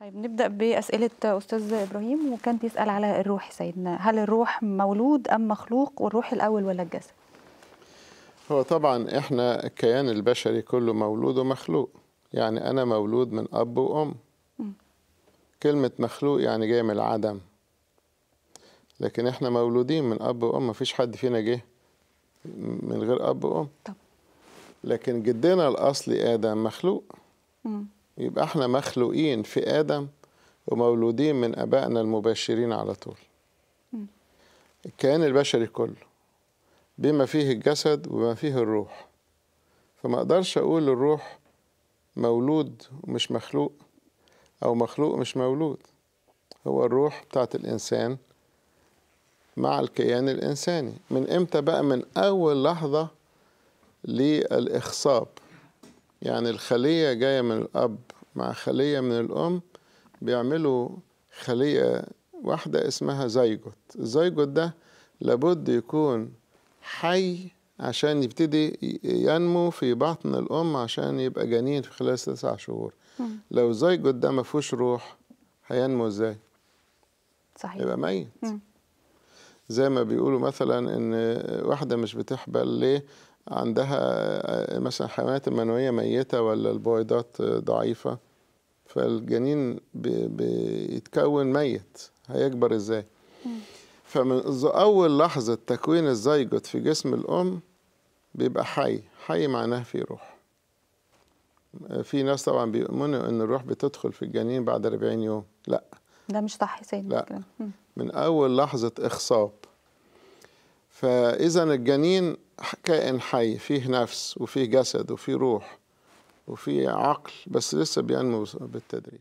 طيب نبدأ بأسئلة أستاذ إبراهيم وكان بيسأل على الروح سيدنا هل الروح مولود أم مخلوق والروح الأول ولا الجسد؟ هو طبعا إحنا الكيان البشري كله مولود ومخلوق يعني أنا مولود من أب وأم مم. كلمة مخلوق يعني جاي من العدم لكن إحنا مولودين من أب وأم مفيش حد فينا جه من غير أب وأم طب. لكن جدنا الأصلي آدم مخلوق مم. يبقى إحنا مخلوقين في آدم ومولودين من آبائنا المباشرين على طول. الكيان البشري كله بما فيه الجسد وما فيه الروح. فما أقدرش أقول الروح مولود ومش مخلوق أو مخلوق مش مولود. هو الروح بتاعت الإنسان مع الكيان الإنساني. من إمتى بقى؟ من أول لحظة للإخصاب. يعني الخلية جاية من الأب. مع خلية من الأم بيعملوا خلية واحدة اسمها زيجوت الزيجوت ده لابد يكون حي عشان يبتدي ينمو في بطن الأم عشان يبقى جنين في خلال تسع شهور مم. لو الزيجوت ده ما فيهوش روح هينمو إزاي؟ صحيح يبقى ميت مم. زي ما بيقولوا مثلا إن واحدة مش بتحبل ليه عندها مثلا حيوانات المنوية ميتة ولا البويضات ضعيفة فالجنين بي- بيتكون ميت. هيكبر إزاي؟ فمن أول لحظة تكوين الزيجوت في جسم الأم بيبقى حي. حي معناه في روح. في ناس طبعا بيؤمنوا إن الروح بتدخل في الجنين بعد 40 يوم. لا. ده مش صح سيدنا. لا. من أول لحظة إخصاب. فاذا الجنين كائن حي فيه نفس وفيه جسد وفيه روح. وفيه عقل بس لسه بينمو بالتدريج.